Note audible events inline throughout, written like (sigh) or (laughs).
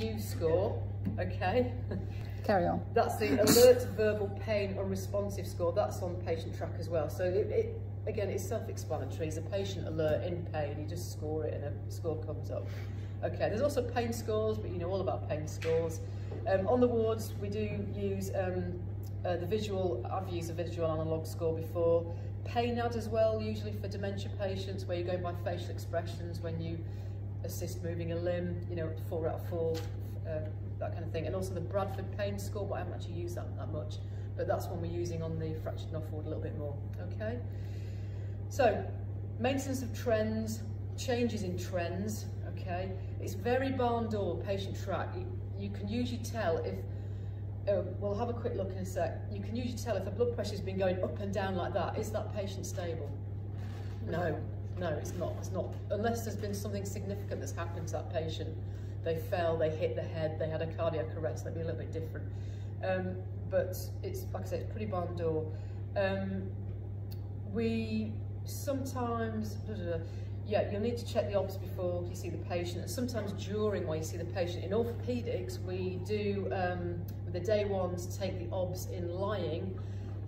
AVU score, okay? Carry on. That's the alert verbal pain unresponsive score. That's on patient track as well. So it, it again, it's self-explanatory. Is a patient alert in pain, you just score it and a score comes up. Okay, there's also pain scores, but you know all about pain scores. Um, on the wards, we do use um, uh, the visual, I've used a visual analog score before. PAINAD as well, usually for dementia patients, where you're going by facial expressions when you assist moving a limb, you know, four out of four, uh, that kind of thing. And also the Bradford pain score, but I haven't actually used that that much. But that's one we're using on the fractured ward a little bit more, okay? So, maintenance of trends, changes in trends, okay? It's very barn door, patient track. You, you can usually tell if, oh, we'll have a quick look in a sec. You can usually tell if the blood pressure's been going up and down like that, is that patient stable? No, no, it's not. It's not. Unless there's been something significant that's happened to that patient. They fell, they hit the head, they had a cardiac arrest, that'd be a little bit different. Um, but it's, like I say, it's pretty barn door. Um, we sometimes, yeah, you'll need to check the obs before you see the patient. And sometimes during while you see the patient. In orthopedics, we do, um, with the day ones, take the obs in lying,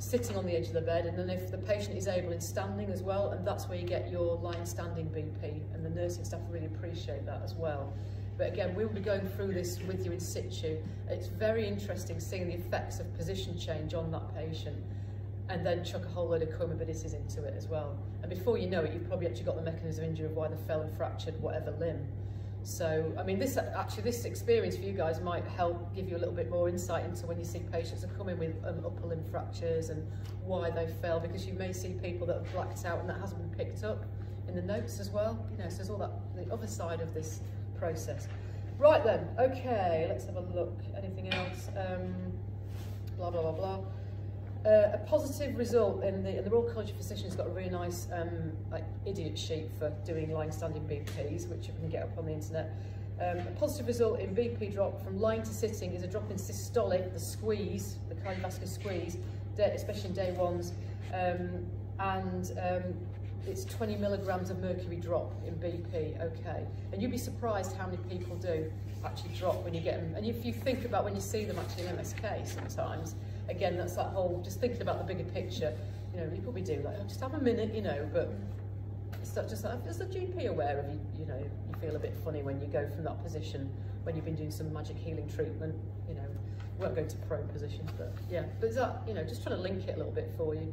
sitting on the edge of the bed, and then if the patient is able in standing as well, and that's where you get your lying standing BP, and the nursing staff really appreciate that as well. But again, we will be going through this with you in situ. It's very interesting seeing the effects of position change on that patient and then chuck a whole load of comorbidities into it as well. And before you know it, you've probably actually got the mechanism of injury of why they fell and fractured whatever limb. So, I mean, this actually, this experience for you guys might help give you a little bit more insight into when you see patients that come in with um, upper limb fractures and why they fell, because you may see people that have blacked out and that hasn't been picked up in the notes as well. You know, so there's all that, the other side of this process. Right then, okay, let's have a look. Anything else? Um, blah, blah, blah, blah. Uh, a positive result in the, in the Royal College of Physicians got a really nice um, like idiot sheet for doing lying standing BPs, which you can get up on the internet. Um, a positive result in BP drop from lying to sitting is a drop in systolic, the squeeze, the cardiovascular squeeze, especially in day ones, um, and um, it's 20 milligrams of mercury drop in BP, okay. And you'd be surprised how many people do actually drop when you get them. And if you think about when you see them actually in MSK sometimes, again, that's that whole, just thinking about the bigger picture, you know, you probably do like, oh, just have a minute, you know, but it's not just is the GP aware of you, you know, you feel a bit funny when you go from that position, when you've been doing some magic healing treatment, you know, won't go to prone positions, but yeah, but is that, you know, just trying to link it a little bit for you.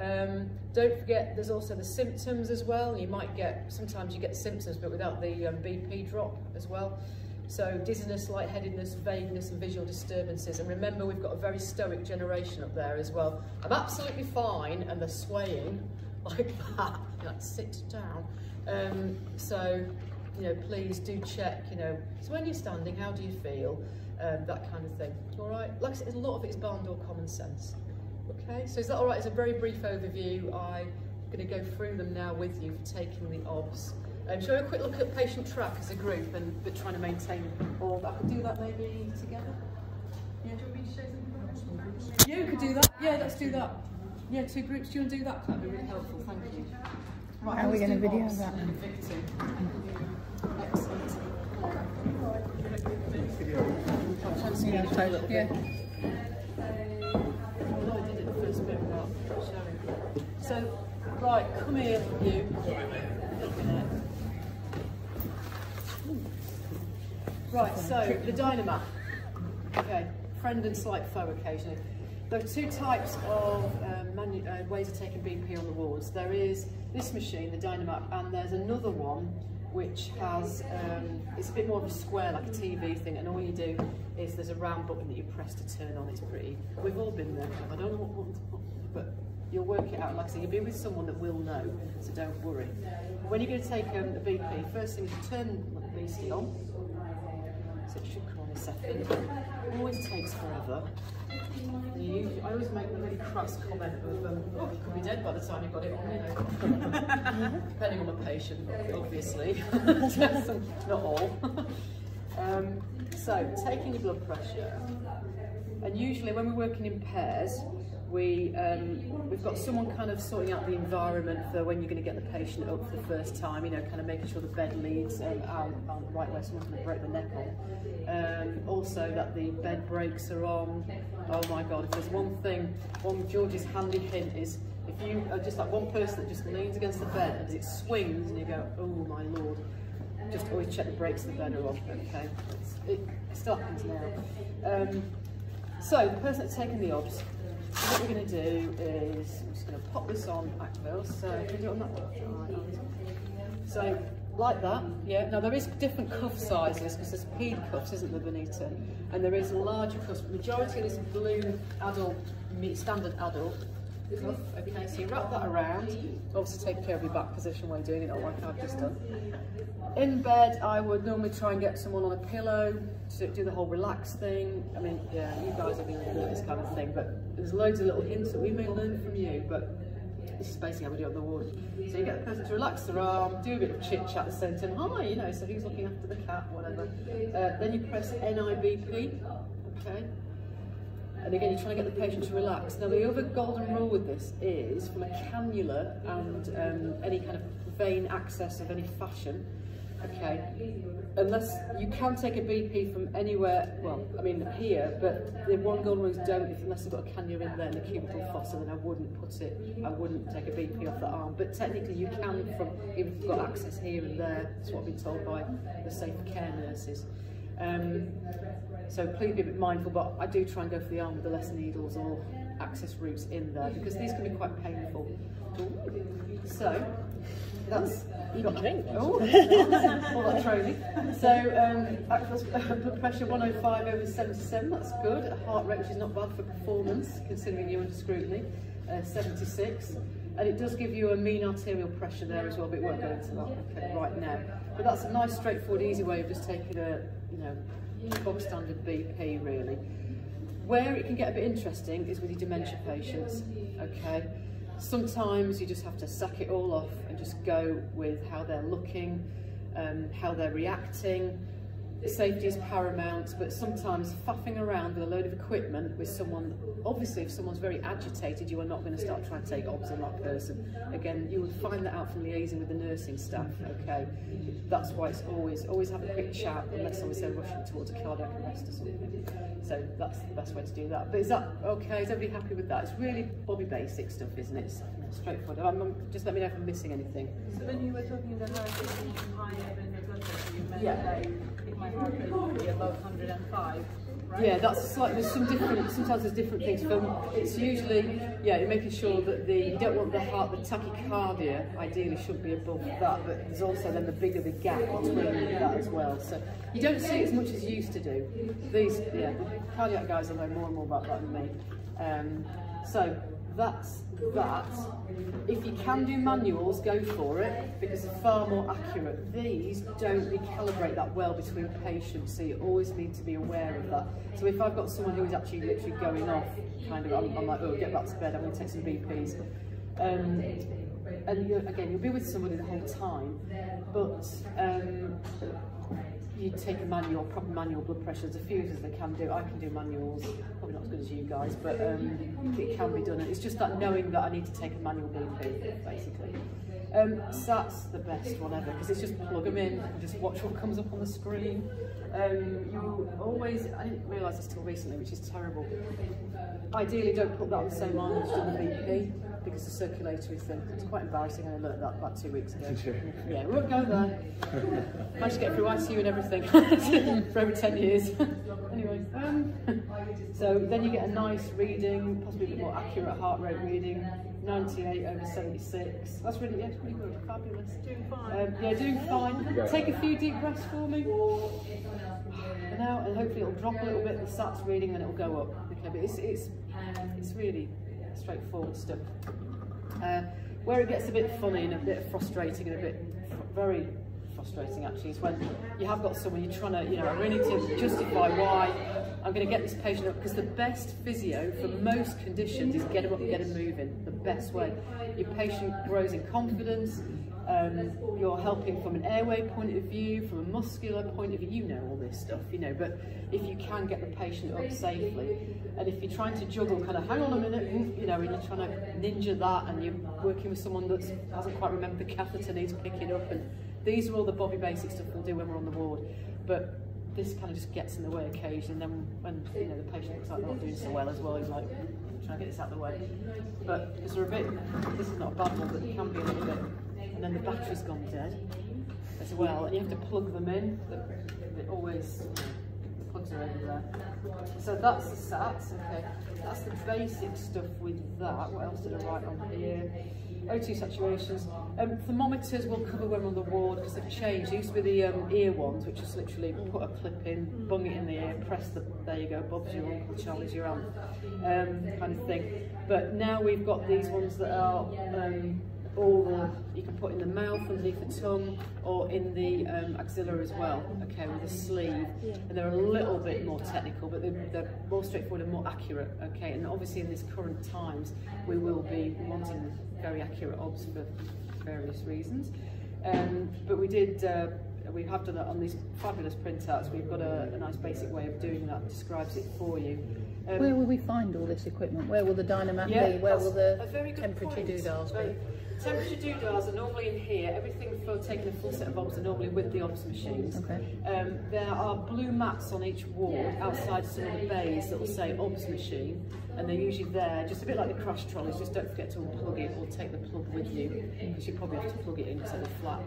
Um, don't forget, there's also the symptoms as well. You might get, sometimes you get symptoms, but without the um, BP drop as well. So dizziness, lightheadedness, vagueness and visual disturbances. And remember, we've got a very stoic generation up there as well. I'm absolutely fine and they're swaying (laughs) like that, like sit down. Um, so, you know, please do check, you know, so when you're standing, how do you feel? Um, that kind of thing. All right, like I said, a lot of it's barn door common sense. Okay, so is that all right? It's a very brief overview. I'm going to go through them now with you for taking the OBS. Um, shall we have a quick look at patient track as a group and but trying to maintain all that? I could do that maybe together? Yeah, do you want me to show something? Yeah, we could do that. Yeah, let's do that. Yeah, two groups. Do you want to do that? That'd be really helpful. Thank you. Right, How are we going to video that? and Victim. Excellent. Try and speed it up a little bit. Yeah. Although I did it the first bit without showing. So, right, come here, you. Right, so the Dinamap. Okay, friend and slight foe occasionally. There are two types of um, uh, ways of taking BP on the wards. There is this machine, the Dinamap, and there's another one which has, um, it's a bit more of a square, like a TV thing, and all you do is there's a round button that you press to turn on. It's pretty, we've all been there. I don't know what, what but you'll work it out. Like I say, you'll be with someone that will know, so don't worry. When you're going to take um, the BP, first thing is turn the beastie on, it should come on a second. It always takes forever. You, I always make the really crass comment of, um, oh, you could be dead by the time you've got it on, you know. (laughs) Depending on the patient, obviously. (laughs) Not all. um, so, taking your blood pressure. And usually when we're working in pairs, we, um, we've got someone kind of sorting out the environment for when you're going to get the patient up for the first time, you know, kind of making sure the bed leads um, aren't, aren't right where someone's going to break the neck on. Um, also that the bed breaks are on. Oh my God, if there's one thing, one George's handy hint is if you are just like one person that just leans against the bed and as it swings and you go, oh my Lord, just always check the brakes of the bed are off, okay? It's, it still happens now. Um, so, the person that's taken the obs, what we're going to do is, I'm just going to pop this on Acville, so you do it on that one? So, like that, yeah. Now there is different cuff sizes because there's ped cuffs, isn't there, Benita? And there is larger cuffs. Majority of this blue adult, standard adult Okay, so you wrap that around. Obviously take care of your back position while you're doing it, not like I've just done. In bed, I would normally try and get someone on a pillow to do the whole relax thing. I mean, yeah, you guys are going to do this kind of thing, but there's loads of little hints that we may learn from you, but this is basically how we do it on the ward. So you get the person to relax their arm, do a bit of chit chat at the same time. Hi, you know, so who's looking after the cat, whatever. Uh, then you press NIBP, okay? And again, you're trying to get the patient to relax. Now, the other golden rule with this is from a cannula and um, any kind of vein access of any fashion, okay, unless you can take a BP from anywhere, well, I mean here, but the one golden rule is don't, if, unless you've got a cannula in there and a cubital fossa, then I wouldn't put it, I wouldn't take a BP off the arm. But technically you can from, if you've got access here and there, that's what I've been told by the safe care nurses. Um, so please be a bit mindful, but I do try and go for the arm with the less needles or access routes in there because these can be quite painful. So that's you got drink. Oh, (laughs) that training. So um, (laughs) blood pressure 105 over 77. That's good. Heart rate which is not bad for performance considering you're under scrutiny. Uh, 76 and it does give you a mean arterial pressure there as well, but it won't go into that okay, right now. But that's a nice, straightforward, easy way of just taking a, you know, bog standard BP really. Where it can get a bit interesting is with your dementia patients, okay? Sometimes you just have to sack it all off and just go with how they're looking, um, how they're reacting, safety is paramount, but sometimes faffing around with a load of equipment with someone, obviously if someone's very agitated, you are not going to start trying to take obs on that person. Again, you would find that out from liaising with the nursing staff, okay? That's why it's always, always have a quick chat, unless someone's say rushing towards a cardiac arrest or something. So that's the best way to do that. But is that okay? Is everybody happy with that? It's really Bobby basic stuff, isn't it? Straightforward. I'm, just let me know if I'm missing anything. So when you were talking about high blood pressure, you meant yeah. if my heart rate would be above 105, Right. Yeah, that's slightly, there's some different, sometimes there's different things. From, it's usually, yeah, you're making sure that the, you don't want the heart, the tachycardia ideally should be above that, but there's also then the bigger the gap between that as well. So you don't see it as much as you used to do. These, yeah, the cardiac guys will know more and more about that than me. Um, so that's that. If you can do manuals, go for it because they're far more accurate. These don't recalibrate that well between patients, so you always need to be aware of that. So if I've got someone who is actually literally going off, kind of, I'm, I'm like, oh, get back to bed, I'm going to take some BPs. Um, and you, again, you'll be with somebody the whole time, but um, you take a manual, proper manual blood pressure. There's a few as they can do. I can do manuals, probably not as good as you guys, but um, it can be done. It's just that knowing that I need to take a manual BP, basically. Um, SAT's the best one ever because it's just plug them in and just watch what comes up on the screen. Um, you always, I didn't realise this till recently, which is terrible. Ideally, don't put that on the same arm as the BP because the circulatory thing. It's quite embarrassing. I learned that about two weeks ago. yeah, we won't go there. (laughs) Managed to get through ICU and everything (laughs) for over 10 years. (laughs) anyway, um, so then you get a nice reading, possibly a bit more accurate heart rate reading. 98 over 76. That's really, yeah, pretty good. Fabulous. Doing fine. Um, yeah, doing fine. Take a few deep breaths for me. And now, and hopefully it'll drop a little bit, the SAT's reading, and it'll go up. Okay, but it's, it's, it's really straightforward stuff. Uh, where it gets a bit funny and a bit frustrating and a bit very frustrating actually is when you have got someone you're trying to, you know, I really need to justify why I'm going to get this patient up because the best physio for most conditions is get them up get them moving. The best way. Your patient grows in confidence, Um, you're helping from an airway point of view, from a muscular point of view, you know all this stuff, you know, but if you can get the patient up safely, and if you're trying to juggle, kind of hang on a minute, you know, and you're trying to ninja that, and you're working with someone that hasn't quite remembered the catheter needs picking up, and these are all the Bobby basic stuff we'll do when we're on the ward, but this kind of just gets in the way occasionally, and then when you know the patient looks like they're not doing so well as well, he's like trying to get this out of the way. But is there a bit? This is not a bad one, but it can be a little bit. And then the battery's gone dead as well, and you have to plug them in. It always plugs are over there. So that's the SATs. Okay, that's the basic stuff with that. What else did I write on here? O2 saturations. Um, thermometers we'll cover when we're on the ward because they've changed. They used to be the um, ear ones, which is literally put a clip in, bung it in the ear, press the, there you go, Bob's your uncle, Charlie's your aunt, um, kind of thing. But now we've got these ones that are um, all you can put in the mouth, underneath the tongue, or in the um, axilla as well, okay, with a sleeve. And they're a little bit more technical, but they're, they're more straightforward and more accurate, okay. And obviously in these current times, we will be wanting very accurate obs for various reasons. Um, but we did, uh, we have done it on these fabulous printouts. We've got a, a nice basic way of doing that, describes it for you. Um, Where will we find all this equipment? Where will the Dinamap yeah, be? Where will the a very good temperature point. doodles be? Temperature doodles are normally in here. Everything for taking a full set of obs are normally with the obs machines. Okay. Um, there are blue mats on each ward outside some of the bays that will say obs machine, and they're usually there, just a bit like the crash trolleys. Just don't forget to unplug it or take the plug with you, because you probably have to plug it in instead of flat.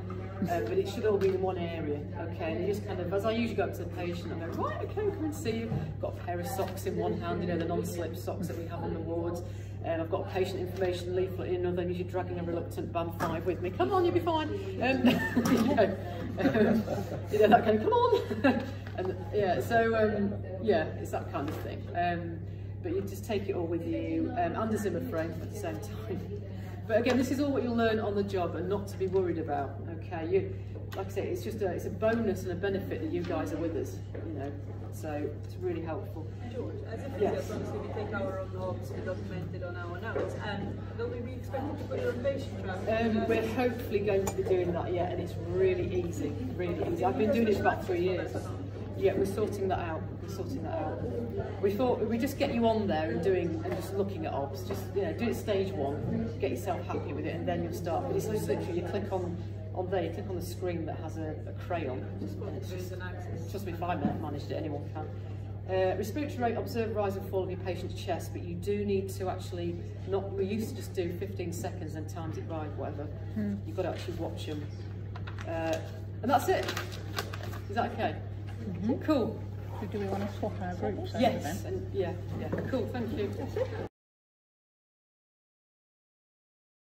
Uh, but it should all be in one area, okay? And you just kind of, as I usually go up to the patient, I'm going, right, okay, come and see you. Got a pair of socks in one hand, you know, the non-slip socks that we have on the wards. And I've got a patient information leaflet in another, usually dragging a reluctant band five with me. Come on, you'll be fine. Um, (laughs) you, know, um, you know, that kind of, come on. (laughs) and yeah, so um, yeah, it's that kind of thing. Um, but you just take it all with you, um, and a Zimmer frame at the same time. (laughs) But again, this is all what you'll learn on the job and not to be worried about, okay? You, like I say, it's just a, it's a bonus and a benefit that you guys are with us, you know, so it's really helpful. George, as a Yes. obviously we take our own notes, we document it on our notes, and will we be expected to put on patient track? Um, we're hopefully going to be doing that, yeah, and it's really easy, really easy. I've been doing it for about three years. Yeah, we're sorting that out. We're sorting that out. We thought we just get you on there and doing and just looking at obs. Just you know, do it stage one, get yourself happy with it, and then you'll start. But it's just literally you click on on there, you click on the screen that has a, a crayon, and it's just an access. trust me, if I managed it, anyone can. Uh, respiratory rate, observe rise and fall of your patient's chest, but you do need to actually not. We used to just do 15 seconds and times it by whatever. You've got to actually watch them, uh, and that's it. Is that okay? Cool. So do we want to swap our groups over Yes, then? and yeah, yeah. Cool. Thank you.